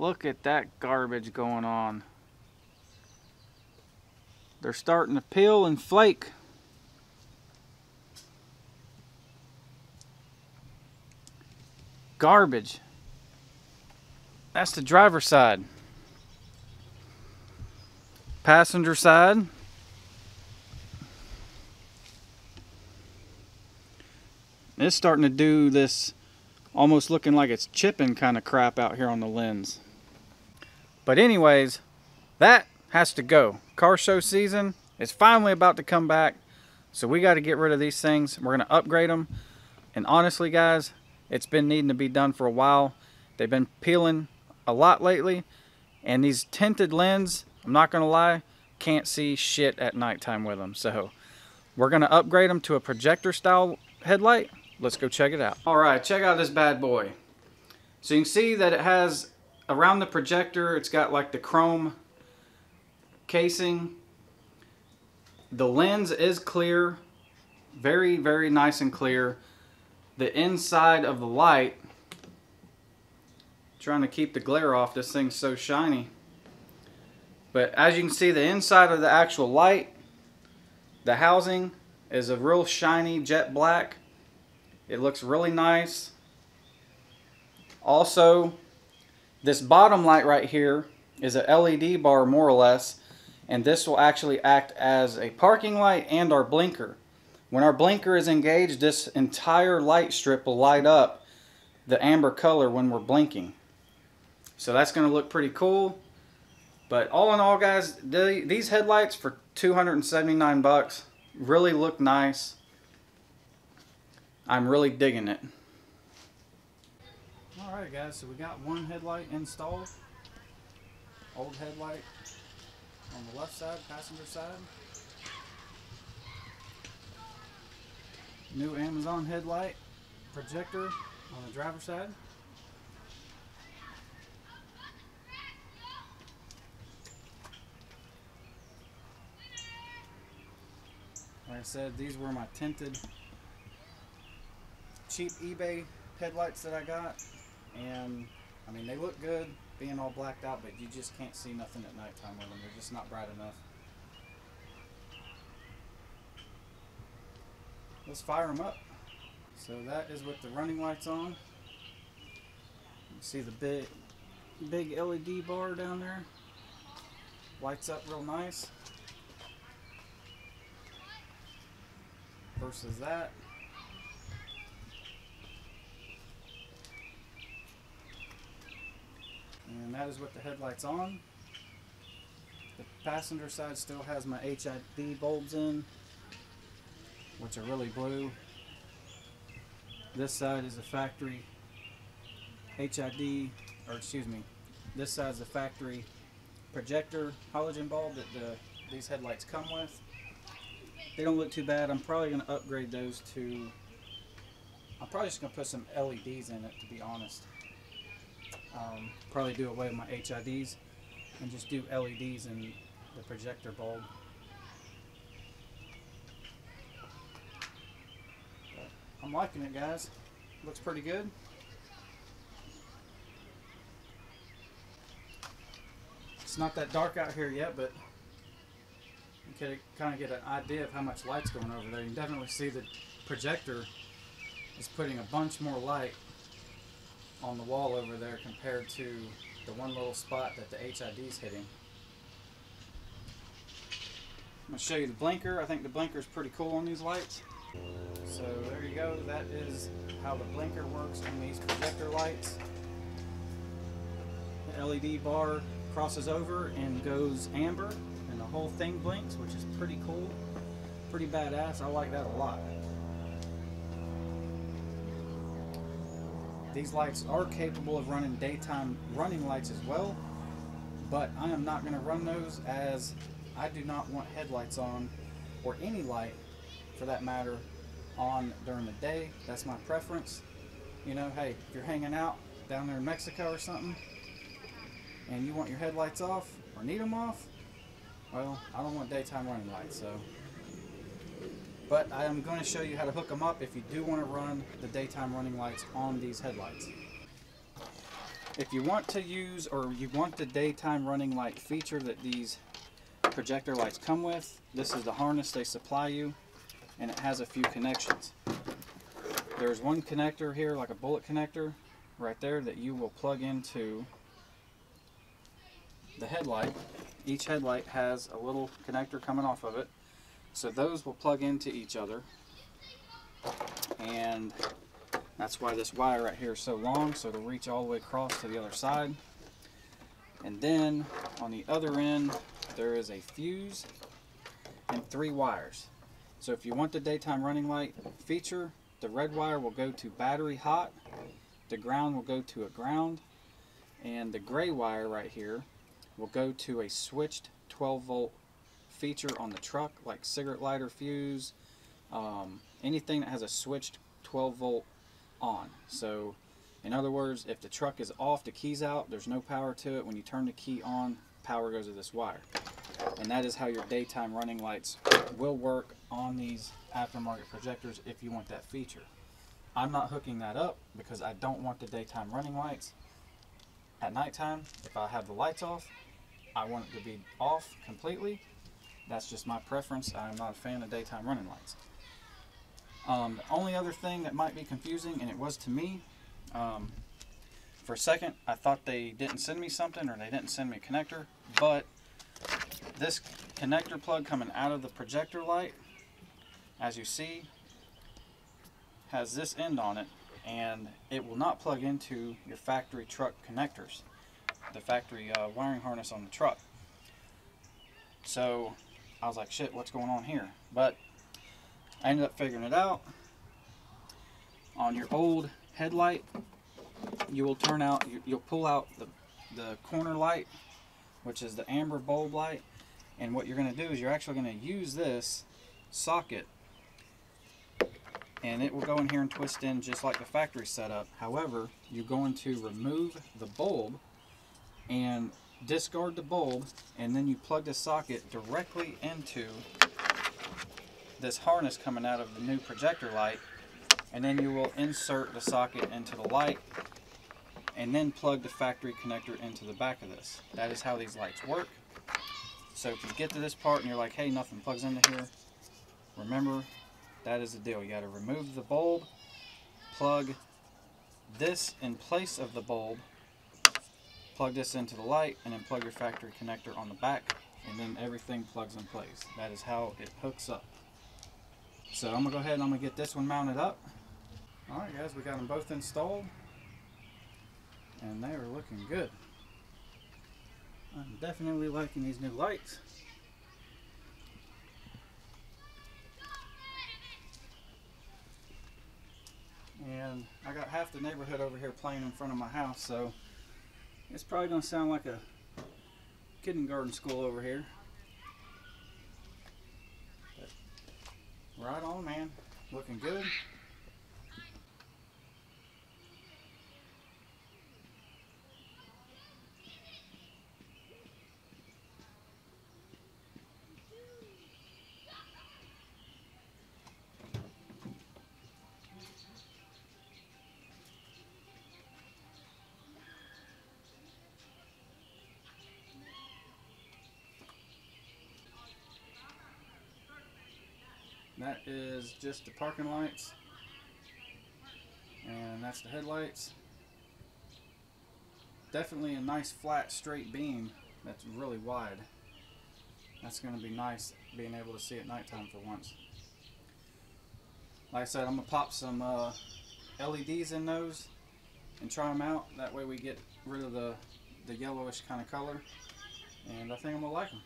Look at that garbage going on. They're starting to peel and flake. Garbage. That's the driver's side. Passenger side. It's starting to do this almost looking like it's chipping kind of crap out here on the lens. But anyways, that has to go. Car show season is finally about to come back. So we got to get rid of these things. We're going to upgrade them. And honestly, guys, it's been needing to be done for a while. They've been peeling a lot lately. And these tinted lens, I'm not going to lie, can't see shit at nighttime with them. So we're going to upgrade them to a projector style headlight. Let's go check it out. All right, check out this bad boy. So you can see that it has around the projector, it's got like the chrome casing. The lens is clear, very, very nice and clear. The inside of the light, trying to keep the glare off, this thing's so shiny. But as you can see, the inside of the actual light, the housing is a real shiny jet black. It looks really nice. Also, this bottom light right here is a LED bar more or less and this will actually act as a parking light and our blinker. When our blinker is engaged, this entire light strip will light up the amber color when we're blinking. So that's going to look pretty cool. But all in all, guys, these headlights for 279 bucks really look nice. I'm really digging it. Alright guys, so we got one headlight installed. Old headlight on the left side, passenger side. New Amazon headlight projector on the driver's side. Like I said, these were my tinted cheap eBay headlights that I got. And, I mean, they look good being all blacked out, but you just can't see nothing at nighttime with them. They're just not bright enough. Let's fire them up. So that is with the running lights on. You see the big, big LED bar down there. Lights up real nice. Versus that. And that is with the headlights on. The passenger side still has my HID bulbs in, which are really blue. This side is a factory HID, or excuse me, this side is a factory projector halogen bulb that the, these headlights come with. They don't look too bad. I'm probably going to upgrade those to, I'm probably just going to put some LEDs in it to be honest. Um, probably do away with my HIDs and just do LEDs in the projector bulb. But I'm liking it guys. Looks pretty good. It's not that dark out here yet, but you can kind of get an idea of how much light's going over there. You can definitely see the projector is putting a bunch more light on the wall over there compared to the one little spot that the HID is hitting. I'm going to show you the blinker. I think the blinker is pretty cool on these lights. So there you go. That is how the blinker works on these projector lights. The LED bar crosses over and goes amber and the whole thing blinks, which is pretty cool. Pretty badass. I like that a lot. These lights are capable of running daytime running lights as well, but I am not going to run those as I do not want headlights on, or any light for that matter, on during the day. That's my preference. You know, hey, if you're hanging out down there in Mexico or something, and you want your headlights off, or need them off, well, I don't want daytime running lights, so but I am going to show you how to hook them up if you do want to run the daytime running lights on these headlights. if you want to use or you want the daytime running light feature that these projector lights come with, this is the harness they supply you and it has a few connections. There's one connector here, like a bullet connector, right there that you will plug into the headlight. Each headlight has a little connector coming off of it. So those will plug into each other. And that's why this wire right here is so long, so it'll reach all the way across to the other side. And then on the other end, there is a fuse and three wires. So if you want the daytime running light feature, the red wire will go to battery hot, the ground will go to a ground, and the gray wire right here will go to a switched 12 volt feature on the truck like cigarette lighter fuse, um, anything that has a switched 12 volt on. So in other words, if the truck is off, the key's out, there's no power to it. When you turn the key on, power goes to this wire. And that is how your daytime running lights will work on these aftermarket projectors if you want that feature. I'm not hooking that up because I don't want the daytime running lights at nighttime. If I have the lights off, I want it to be off completely. That's just my preference. I'm not a fan of daytime running lights. Um, the only other thing that might be confusing, and it was to me, um, for a second I thought they didn't send me something or they didn't send me a connector, but this connector plug coming out of the projector light, as you see, has this end on it and it will not plug into your factory truck connectors, the factory uh, wiring harness on the truck. So I was like, shit, what's going on here? But I ended up figuring it out. On your old headlight, you will turn out, you'll pull out the, the corner light, which is the amber bulb light. And what you're going to do is you're actually going to use this socket and it will go in here and twist in just like the factory setup. However, you're going to remove the bulb and discard the bulb and then you plug the socket directly into this harness coming out of the new projector light and then you will insert the socket into the light and then plug the factory connector into the back of this. That is how these lights work. So if you get to this part and you're like, hey, nothing plugs into here, remember that is the deal. You got to remove the bulb, plug this in place of the bulb, plug this into the light, and then plug your factory connector on the back, and then everything plugs in place. That is how it hooks up. So I'm to go ahead and I'm to get this one mounted up. Alright guys, we got them both installed, and they are looking good. I'm definitely liking these new lights. and I got half the neighborhood over here playing in front of my house so it's probably gonna sound like a kindergarten school over here. But right on man. Looking good That is just the parking lights. And that's the headlights. Definitely a nice flat straight beam that's really wide. That's going to be nice being able to see at nighttime for once. Like I said, I'm going to pop some uh, LEDs in those and try them out. That way we get rid of the, the yellowish kind of color. And I think I'm going to like them.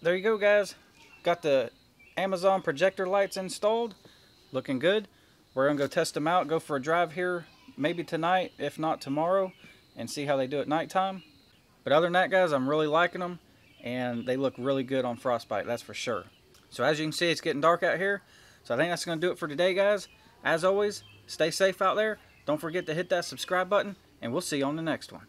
There you go guys. Got the Amazon projector lights installed. Looking good. We're going to go test them out, go for a drive here maybe tonight, if not tomorrow, and see how they do at nighttime. But other than that, guys, I'm really liking them, and they look really good on Frostbite, that's for sure. So as you can see, it's getting dark out here. So I think that's going to do it for today, guys. As always, stay safe out there. Don't forget to hit that subscribe button, and we'll see you on the next one.